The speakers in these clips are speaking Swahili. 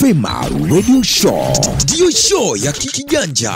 Fema Radio Show. Ndiyo show ya kikijanja.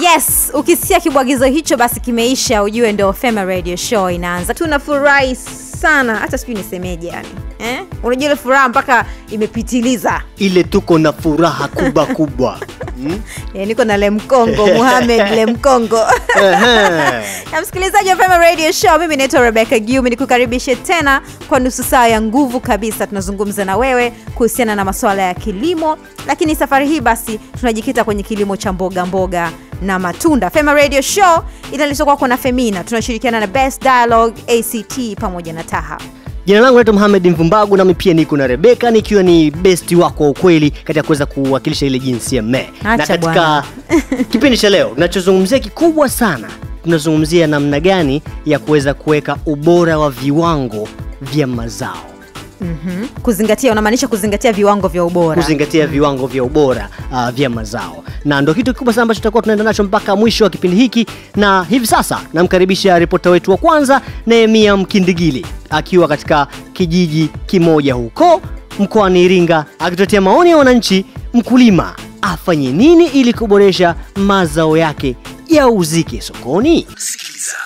yes ukisikia kibwagizo hicho basi kimeisha ujue ndio fema radio show inaanza. Tunafurahi sana hata sijui nisemeje yani. Eh? unajua ile furaha mpaka imepitiliza. Ile tuko na furaha kubwa kubwa hmm? eh, niko na lemkongo muhamed lemkongo na msikilizaji wa Fema Radio Show, mimi naitwa Rebecca Giumi, nikukaribishe tena kwa nusu saa ya nguvu kabisa. Tunazungumza na wewe kuhusiana na masuala ya kilimo, lakini safari hii basi tunajikita kwenye kilimo cha mboga mboga na matunda. Fema Radio Show inaletwa kwako na Femina, tunashirikiana na Best Dialogue, ACT pamoja na Taha. Jina langu naitwa Mohamed Mvumbagu nami pia niko na Rebeka nikiwa ni besti wako wa ukweli katika kuweza kuwakilisha ile jinsia me. Na katika kipindi cha leo tunachozungumzia kikubwa sana tunazungumzia namna gani ya kuweza kuweka ubora wa viwango vya mazao mm Kuzingatia, unamaanisha kuzingatia viwango vya ubora. kuzingatia viwango vya ubora uh, vya mazao. Na ndo kitu kikubwa sana ambacho tutakuwa tunaenda nacho mpaka mwisho wa kipindi hiki. Na hivi sasa namkaribisha ripota wetu wa kwanza nehemia mkindigili akiwa katika kijiji kimoja huko mkoani iringa akitetea maoni ya wananchi. Mkulima afanye nini ili kuboresha mazao yake yauzike sokoni? Sikiliza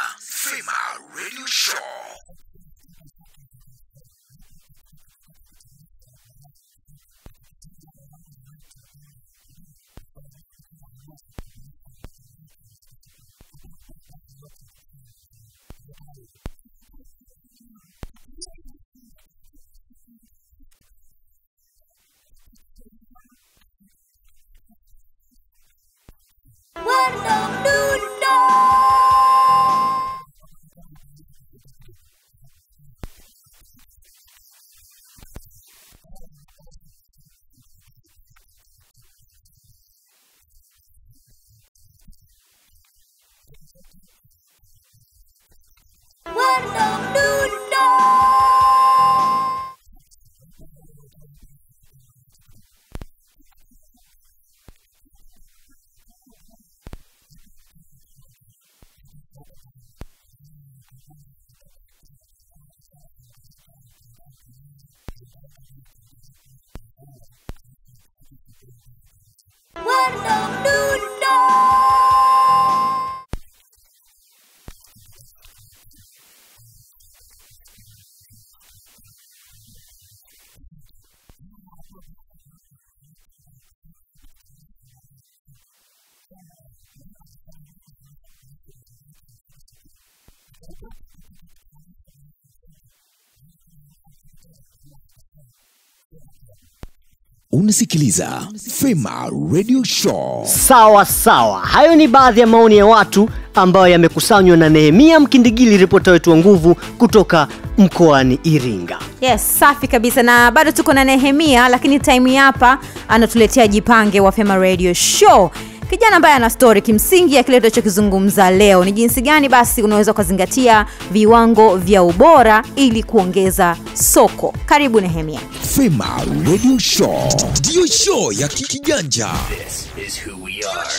Unasikiliza Fema Radio Show. sawa sawa hayo ni baadhi ya maoni ya watu ambayo yamekusanywa na nehemia mkindigili ripota wetu wa nguvu kutoka mkoani iringa Yes, safi kabisa na bado tuko na Nehemia, lakini time hapa anatuletea jipange wa Fema Radio Show. Kijana ambaye ana stori kimsingi ya kile tunachokizungumza leo ni jinsi gani basi unaweza ukazingatia viwango vya ubora ili kuongeza soko. Karibu Nehemia. Fema Radio Show ndiyo show ya kikijanja.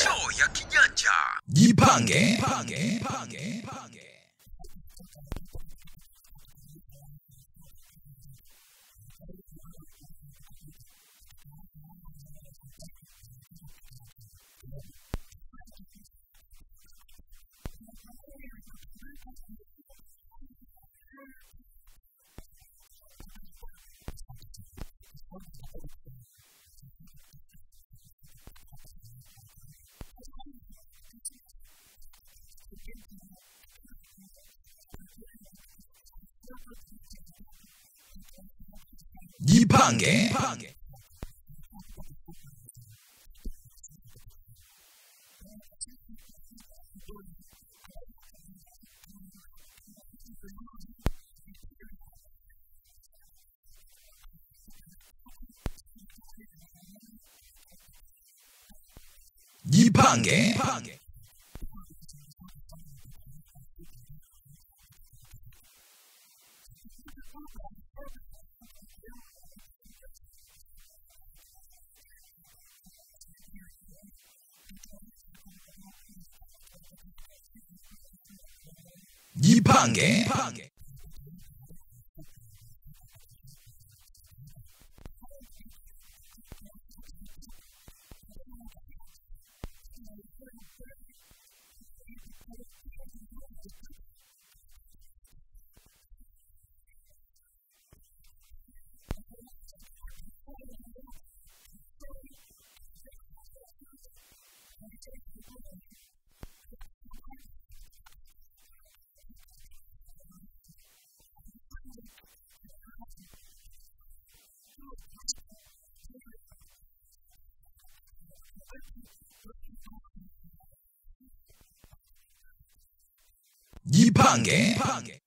Show ya kijanja. Jipange. Jipange. Jipange. 이방계 Jipange. 이방계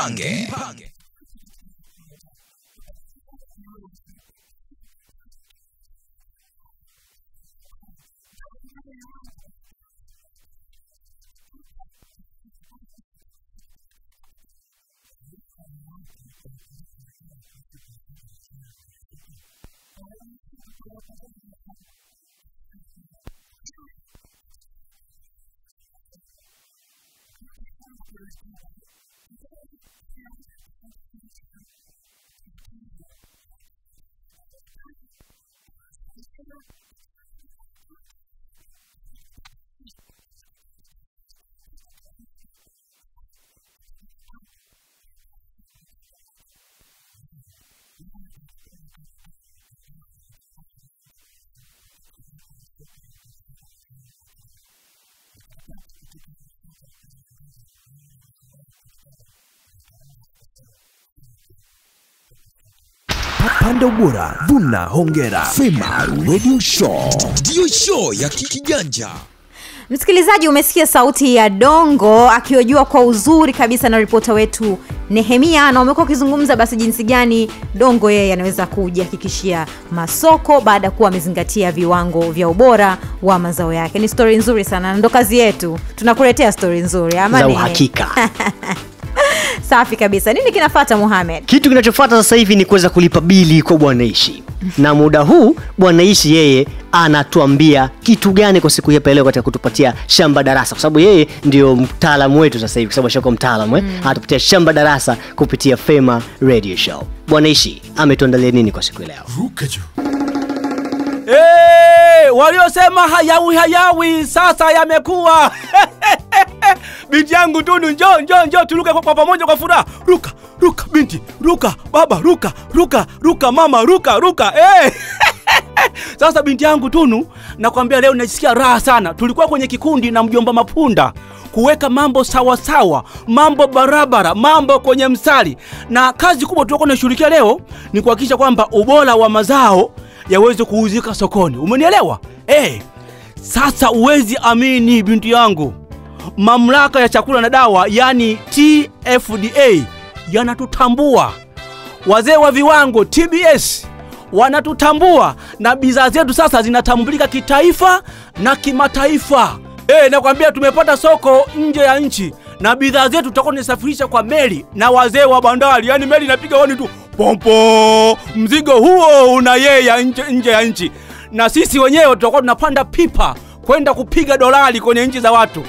Jipange. Jipange. Panda ubora, vuna hongera. Fema Radio Show. Ndiyo show ya kikijanja msikilizaji umesikia sauti ya dongo akiojua kwa uzuri kabisa na ripota wetu nehemia na umekuwa ukizungumza basi jinsi gani dongo yeye anaweza kujihakikishia masoko baada ya kuwa amezingatia viwango vya ubora wa mazao yake. Ni stori nzuri sana na ndo kazi yetu. Tunakuletea stori nzuri ama za uhakika safi kabisa. Nini kinafata muhamed kitu kinachofata sasa hivi ni kuweza kulipa bili kwa bwanaishi na muda huu bwanaishi yeye anatuambia kitu gani kwa siku hii hapa leo katika kutupatia shamba darasa. Kwa sababu yeye ndio mtaalamu wetu sasa hivi kwa sababu ashakuwa mtaalamu eh? anatupatia shamba darasa kupitia fema radio show. Bwanaishi ametuandalia nini kwa siku ileo leo? Ruka juu. Hey, waliosema hayawi hayawi sasa yamekuwa. binti yangu Tunu, njoo njoo njoo, turuke kwa, pamoja kwa furaha. Ruka ruka binti, ruka baba, ruka ruka ruka mama, ruka ruka. Hey. Sasa binti yangu Tunu, nakwambia leo najisikia raha sana. Tulikuwa kwenye kikundi na mjomba Mapunda kuweka mambo sawa sawa, mambo barabara, mambo kwenye mstari, na kazi kubwa tulikuwa tunashughulikia leo ni kuhakikisha kwamba ubora wa mazao yaweze kuuzika sokoni. Umenielewa? Eh, sasa uwezi amini binti yangu, mamlaka ya chakula na dawa yani TFDA yanatutambua wazee wa viwango TBS wanatutambua na bidhaa zetu sasa zinatambulika kitaifa na kimataifa. Hey, nakwambia tumepata soko nje ya nchi na bidhaa zetu tutakuwa tunasafirisha kwa meli na wazee wa bandari, yani meli inapiga honi tu pompo, mzigo huo unayea nje, nje ya nchi, na sisi wenyewe tutakuwa tunapanda pipa kwenda kupiga dolari kwenye nchi za watu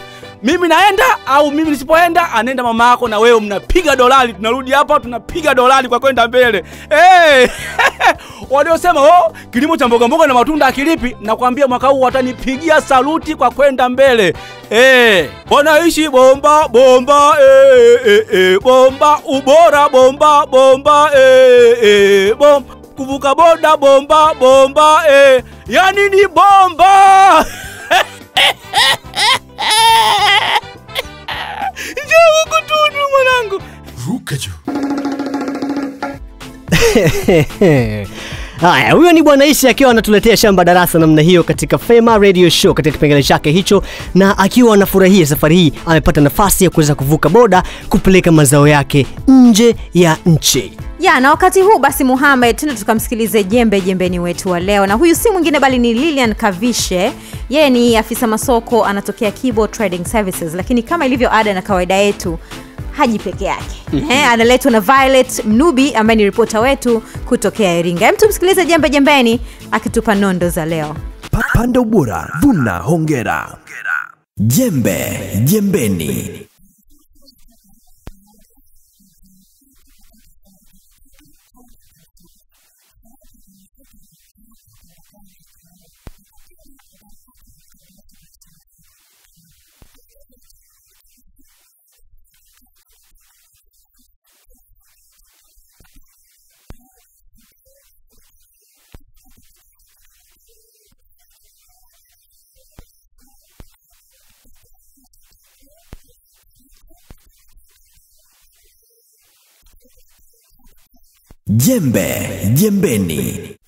mimi naenda au mimi nisipoenda anaenda mama yako na wewe mnapiga dolari tunarudi hapa tunapiga dolari kwa kwenda mbele hey! waliosema oh, kilimo cha mbogamboga na matunda akilipi nakwambia mwaka huu watanipigia saluti kwa kwenda mbele hey! bomba bomba eh, hey, hey, bomba ubora bomba bomba eh, hey, bomba kuvuka boda bomba bomba eh. yani ni bomba njoo huku Tunu mwanangu. Ruka juu. Haya, huyo ni Bwana Isi akiwa anatuletea shamba darasa namna hiyo katika Fema Radio Show katika kipengele chake hicho, na akiwa anafurahia safari hii amepata nafasi ya kuweza kuvuka boda kupeleka mazao yake nje ya nchi. ya na wakati huu basi muhamed tena tukamsikilize jembe jembeni wetu wa leo. Na huyu si mwingine bali ni lilian kavishe. Yeye ni afisa masoko anatokea kibo trading services. Lakini kama ilivyo ada na kawaida yetu haji peke yake eh, analetwa na violet mnubi ambaye ni ripota wetu kutokea iringa hem tumsikilize jembe jembeni akitupa nondo za leo Pa- Panda ubora, vuna hongera. Jembe jembeni. Jembe jembeni.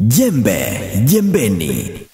Jembe jembeni.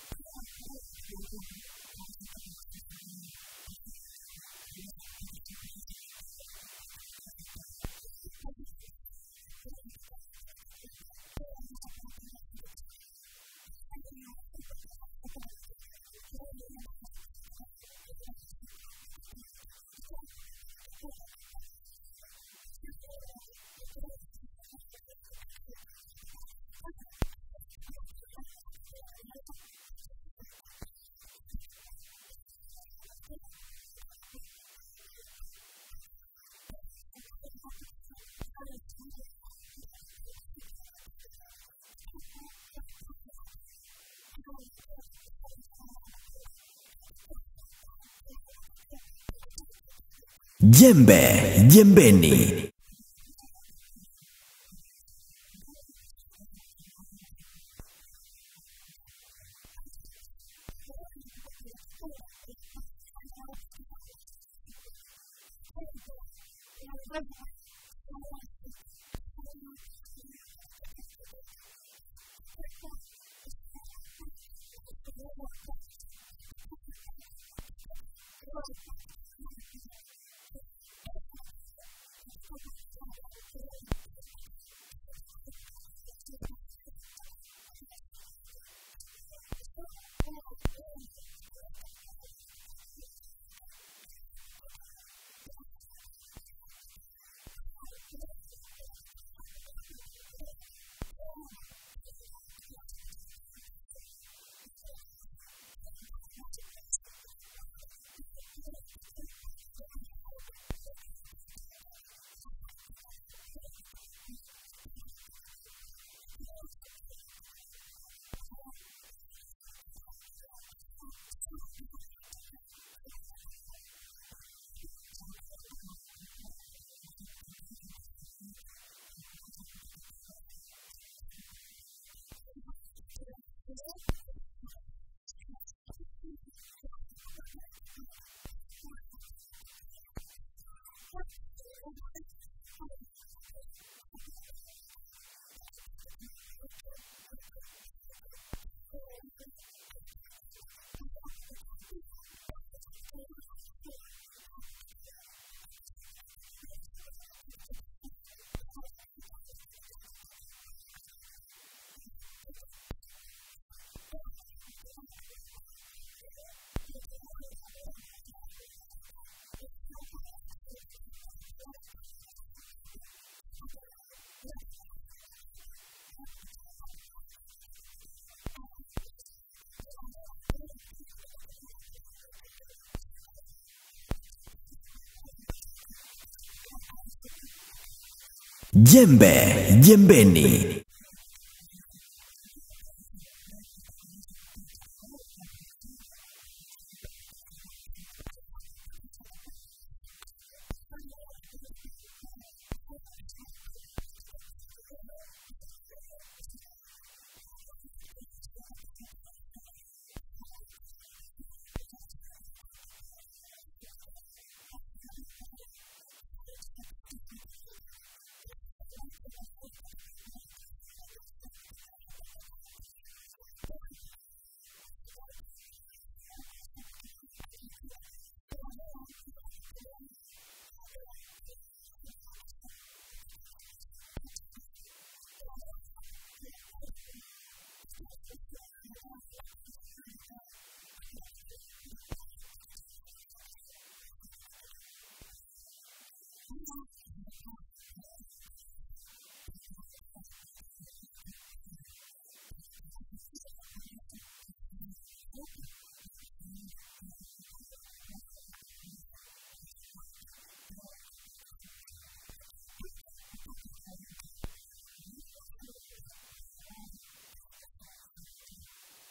Jembe jembeni. Thank you. Jembe jembeni.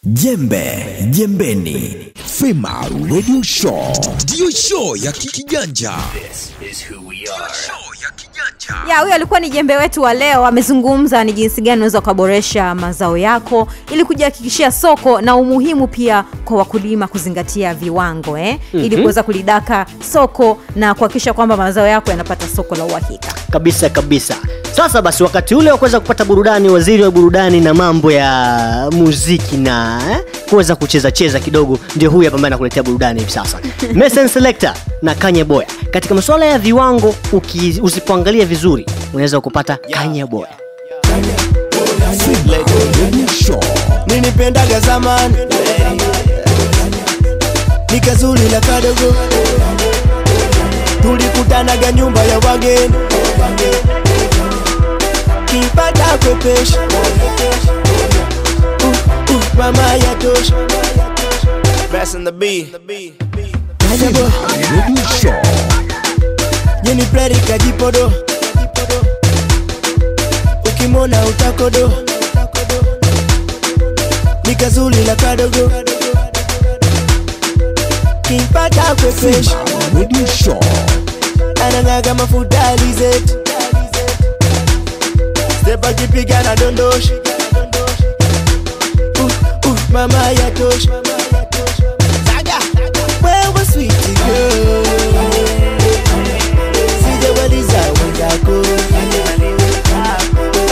Jembe jembeni. Fema Radio Show ndiyo show ya kijanja. ya huyo alikuwa ni jembe wetu wa leo amezungumza ni jinsi gani unaweza ukaboresha mazao yako ili kujihakikishia soko na umuhimu pia kwa wakulima kuzingatia viwango eh? mm-hmm. ili kuweza kulidaka soko na kuhakikisha kwamba mazao yako yanapata soko la uhakika kabisa kabisa sasa basi wakati ule wa kuweza kupata burudani waziri wa burudani na mambo ya muziki na eh, kuweza kucheza cheza kidogo ndio huyu hapa ambaye anakuletea burudani hivi sasa. Mason Selector na Kanye Boy. Katika masuala ya viwango usipoangalia vizuri unaweza kupata Kanye Boy. Fema Radio Show. ninipendaga zamani nikazuri na kadogo. Tulikutanaga nyumba ya wageni kipata kopesha uh, uh, mama yatosha. In the B. Show. jeni pleri kajipodo ukimona utakodo. Nikazuli na kadogo. Kipata Show. anang'aga mafuta alizeti step akipiga na dondosha uh, uh, mama yatosha Zaga. wewe sweet girl sijawaliza wenzako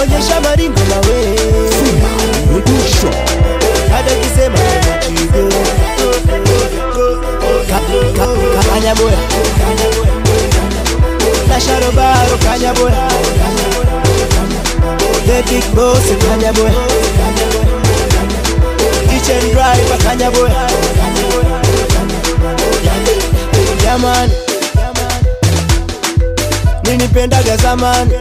onyesha maringo mawe Radio Show. hata kisema chigo kanyaboya nasharobaro kanyaboya the big boss in Kanya boy. Kitchen driver kanyaboya jamani nilipendaga zamani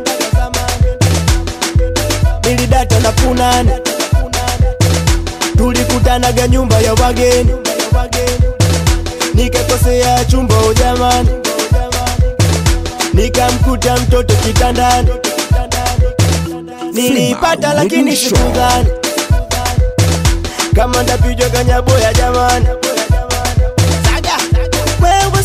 nilidata na punani tulikutanaga nyumba ya wageni nikakosea chumba ujamani nikamkuta mtoto kitandani nilipata lakini sikudhani. Kama ndapijwa kanyaboya jamani. Wewe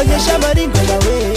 onyesha maringo nawe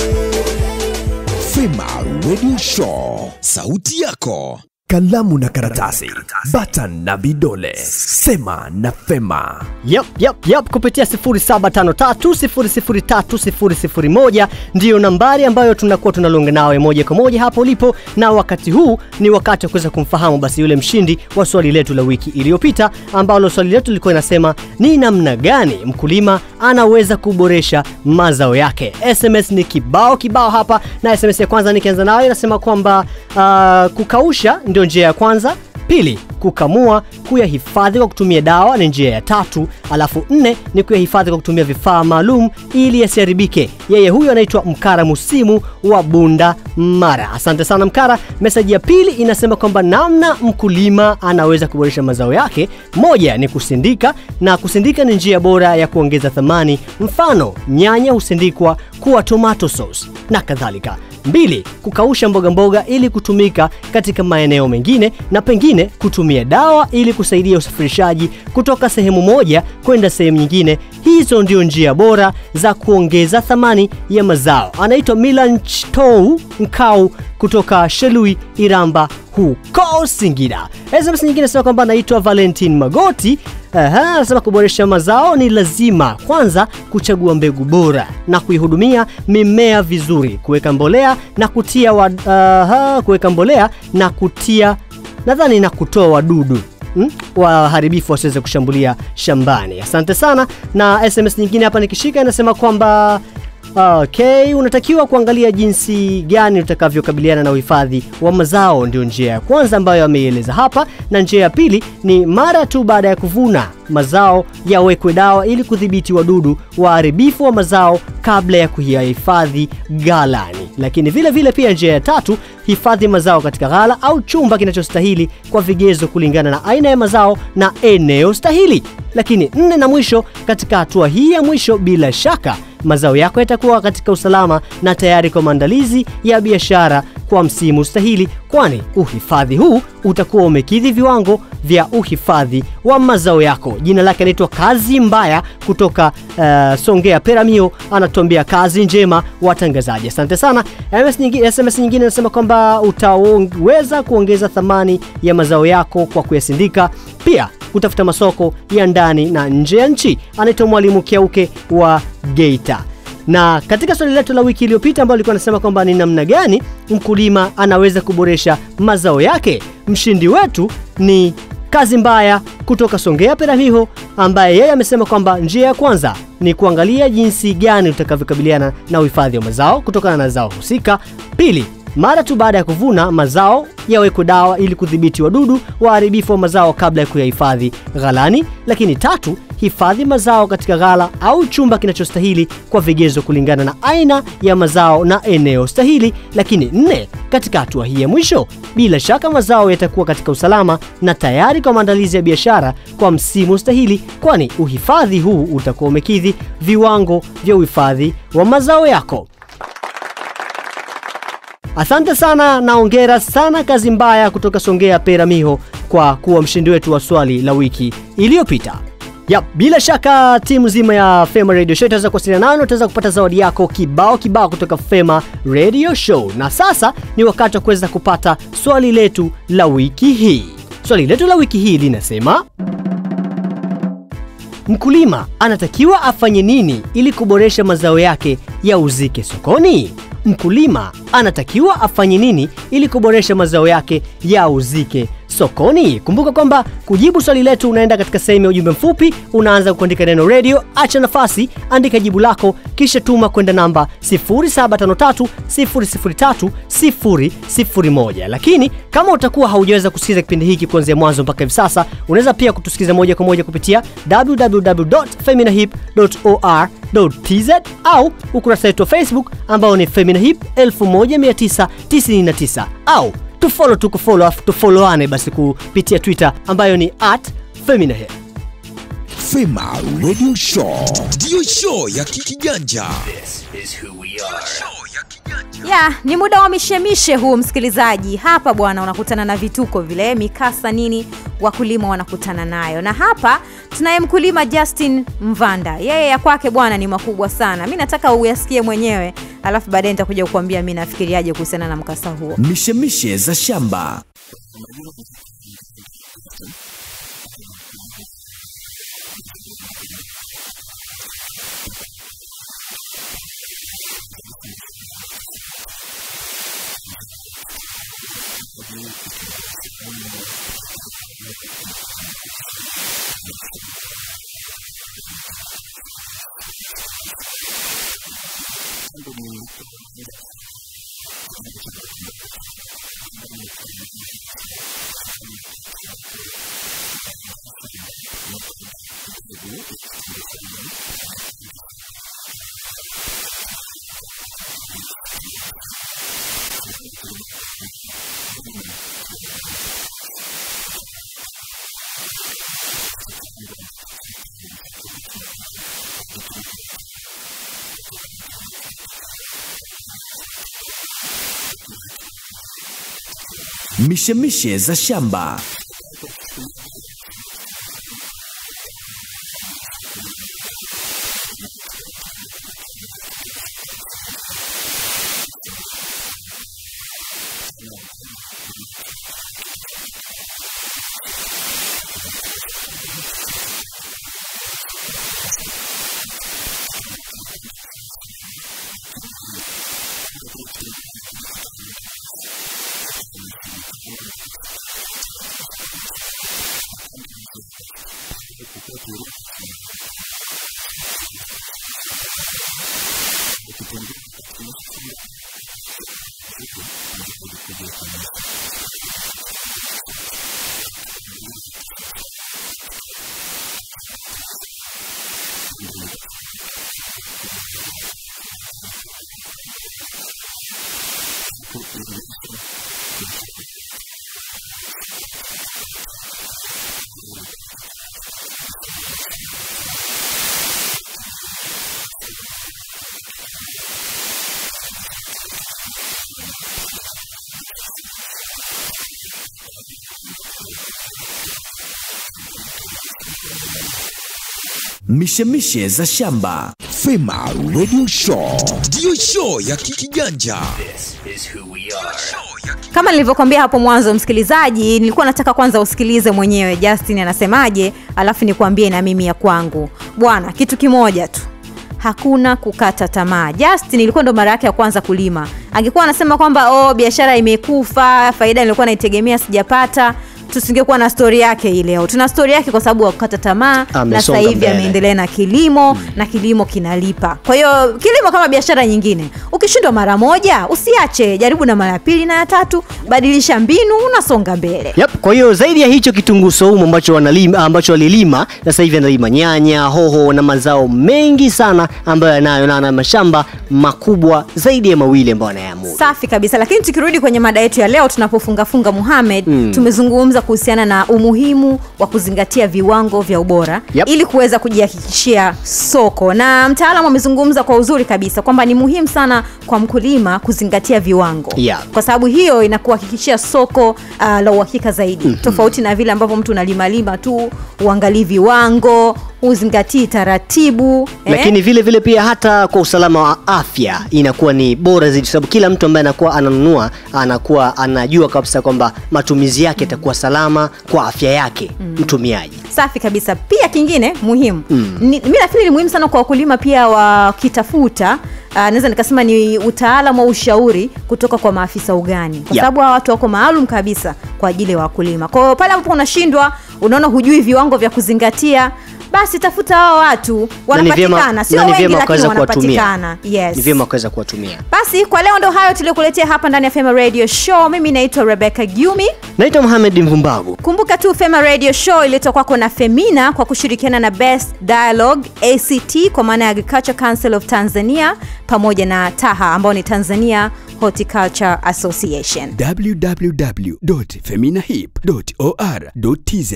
Fema Radio Show. Sauti yako. Kalamu na karatasi, bata na vidole. Sema na Fema. Yep, yep, yep. Kupitia 0753003001 ndiyo nambari ambayo tunakuwa tunalonga nawe moja kwa moja hapo ulipo, na wakati huu ni wakati wa kuweza kumfahamu basi yule mshindi wa swali letu la wiki iliyopita, ambalo swali letu lilikuwa inasema ni namna gani mkulima anaweza kuboresha mazao yake. SMS ni kibao kibao hapa, na SMS ya kwanza nikianza nayo inasema kwamba uh, kukausha ndio njia ya kwanza Pili, kukamua, kuyahifadhi kwa kutumia dawa ni njia ya tatu. Alafu nne ni kuyahifadhi kwa kutumia vifaa maalum ili yasiharibike. Yeye huyo anaitwa Mkara Musimu wa Bunda Mara. Asante sana Mkara. Meseji ya pili inasema kwamba namna mkulima anaweza kuboresha mazao yake, moja ni kusindika, na kusindika ni njia bora ya kuongeza thamani. Mfano, nyanya husindikwa kuwa tomato sauce na kadhalika. Mbili, kukausha mboga mboga ili kutumika katika maeneo mengine na pengine kutumia dawa ili kusaidia usafirishaji kutoka sehemu moja kwenda sehemu nyingine. Hizo ndio njia bora za kuongeza thamani ya mazao. Anaitwa Milan Chtou Nkau kutoka Shelui Iramba huko Singida. SMS nyingine sema kwamba anaitwa Valentin Magoti Aha, anasema kuboresha mazao ni lazima kwanza kuchagua mbegu bora na kuihudumia mimea vizuri, kuweka mbolea na kutia wa, aha, kuweka mbolea na kutia nadhani na kutoa wadudu Hmm? waharibifu wasiweze kushambulia shambani. Asante sana. Na SMS nyingine hapa nikishika inasema kwamba Okay, unatakiwa kuangalia jinsi gani utakavyokabiliana na uhifadhi wa mazao, ndio njia ya kwanza ambayo ameieleza hapa, na njia ya pili ni mara tu baada ya kuvuna mazao yawekwe dawa ili kudhibiti wadudu waharibifu wa mazao kabla ya kuyahifadhi ghalani. Lakini vile vile pia njia ya tatu, hifadhi mazao katika ghala au chumba kinachostahili kwa vigezo kulingana na aina ya mazao na eneo stahili. Lakini nne na mwisho, katika hatua hii ya mwisho, bila shaka mazao yako yatakuwa katika usalama na tayari kwa maandalizi ya biashara kwa msimu stahili, kwani uhifadhi huu utakuwa umekidhi viwango vya uhifadhi wa mazao yako. Jina lake anaitwa Kazi Mbaya kutoka uh, Songea Peramio, anatuambia kazi njema watangazaji. Asante sana. SMS nyingine, SMS nyingine inasema kwamba utaweza kuongeza thamani ya mazao yako kwa kuyasindika, pia kutafuta masoko ya ndani na nje ya nchi. Anaitwa Mwalimu Kiauke wa Geita. Na katika swali letu la wiki iliyopita ambayo lilikuwa anasema kwamba ni namna gani mkulima anaweza kuboresha mazao yake, mshindi wetu ni Kazi Mbaya kutoka Songea Peramiho, ambaye yeye amesema kwamba njia ya kwanza ni kuangalia jinsi gani utakavyokabiliana na uhifadhi wa mazao kutokana na zao husika. Pili, mara tu baada ya kuvuna mazao yawekwe dawa ili kudhibiti wadudu waharibifu wa mazao kabla ya kuyahifadhi ghalani. Lakini tatu, hifadhi mazao katika ghala au chumba kinachostahili kwa vigezo kulingana na aina ya mazao na eneo stahili. Lakini nne, katika hatua hii ya mwisho, bila shaka mazao yatakuwa katika usalama na tayari kwa maandalizi ya biashara kwa msimu stahili, kwani uhifadhi huu utakuwa umekidhi viwango vya uhifadhi wa mazao yako. Asante sana na ongera sana Kazi Mbaya kutoka Songea Peramiho kwa kuwa mshindi wetu wa swali la wiki iliyopita. Yep, bila shaka timu nzima ya Fema Radio Show itaweza kuwasiliana nayo na utaweza kupata zawadi yako kibao kibao kutoka Fema Radio Show. Na sasa ni wakati wa kuweza kupata swali letu la wiki hii. Swali letu la wiki hii linasema Mkulima anatakiwa afanye nini ili kuboresha mazao yake yauzike sokoni? Mkulima anatakiwa afanye nini ili kuboresha mazao yake yauzike sokoni? Kumbuka kwamba kujibu swali letu unaenda katika sehemu ya ujumbe mfupi, unaanza kuandika neno radio, acha nafasi, andika jibu lako, kisha tuma kwenda namba 0753003001. Lakini kama utakuwa haujaweza kusikiliza kipindi hiki kuanzia mwanzo mpaka hivi sasa, unaweza pia kutusikiliza moja kwa moja kupitia www.feminahip.or.tz au ukurasa wetu wa Facebook ambao ni Feminahip 1999 au tufollow tukufolo afu tufoloane basi kupitia Twitter ambayo ni at feminahe. Fema Radio Show. Ndiyo show ya kikiganja ya ni muda wa mishemishe huu msikilizaji. Hapa bwana unakutana na vituko vile mikasa nini wakulima wanakutana nayo. Na hapa tunaye mkulima justin mvanda. Yeye ya kwake bwana ni makubwa sana. Mi nataka uyasikie mwenyewe alafu baadaye nitakuja kukuambia mi nafikiriaje kuhusiana na mkasa huo. Mishemishe za shamba. Mishemishe za shamba mishemishe za shamba fema radio show. Ndiyo show ya kikijanja kama nilivyokwambia hapo mwanzo msikilizaji nilikuwa nataka kwanza usikilize mwenyewe justin anasemaje alafu nikuambie na mimi ya kwangu. Bwana kitu kimoja tu. Hakuna kukata tamaa. Justin ilikuwa ndo mara yake ya kwanza kulima. Angekuwa anasema kwamba oh biashara imekufa faida nilikuwa naitegemea sijapata tusingekuwa na stori yake hii leo. Tuna stori yake kwa sababu ya kukata tamaa na sasa hivi ameendelea na kilimo mm. na kilimo kinalipa. Kwa hiyo kilimo kama biashara nyingine ukishindwa mara moja usiache jaribu na mara ya pili na ya tatu badilisha mbinu unasonga mbele Yep, kwa hiyo zaidi ya hicho kitunguu saumu ambacho wanalima ambacho walilima na sasa hivi analima nyanya, hoho na mazao mengi sana ambayo anayo na ana mashamba makubwa zaidi ya mawili ambayo anayamudu. safi kabisa lakini tukirudi kwenye mada yetu ya leo tunapofungafunga muhamed mm. tumezungumza kuhusiana na umuhimu wa kuzingatia viwango vya ubora Yep. ili kuweza kujihakikishia soko na mtaalamu amezungumza kwa uzuri kabisa kwamba ni muhimu sana kwa mkulima kuzingatia viwango Yeah. kwa sababu hiyo inakuhakikishia soko uh, la uhakika zaidi mm-hmm. tofauti na vile ambavyo mtu unalimalima tu uangalii viwango uzingatii taratibu lakini eh? Vile vile pia hata kwa usalama wa afya inakuwa ni bora zaidi, kwa sababu kila mtu ambaye anakuwa ananunua anakuwa anajua kabisa kwamba matumizi yake yatakuwa mm. salama kwa afya yake mm. mtumiaji. safi kabisa pia kingine muhimu mm. mi nafikiri ni muhimu sana kwa wakulima pia wakitafuta uh, naweza nikasema ni utaalam wa ushauri kutoka kwa maafisa ugani. Kwa sababu hawa watu wako maalum kabisa kwa ajili ya wakulima. Kwa hiyo pale ambapo unashindwa unaona hujui viwango vya kuzingatia basi tafuta hao watu wanapatikana sio wengi lakini wakaweza kuwatumia. wanapatikana yes. Ni vyema kuweza kuwatumia. basi kwa leo ndo hayo tuliokuletea hapa ndani ya fema radio show mimi naitwa rebeka giumi Naitwa Mohamed Mvumbavu. kumbuka tu fema radio show ililetwa kwako na femina kwa kushirikiana na best dialogue act kwa maana ya agriculture council of tanzania pamoja na taha ambao ni tanzania horticulture association www.feminahip.or.tz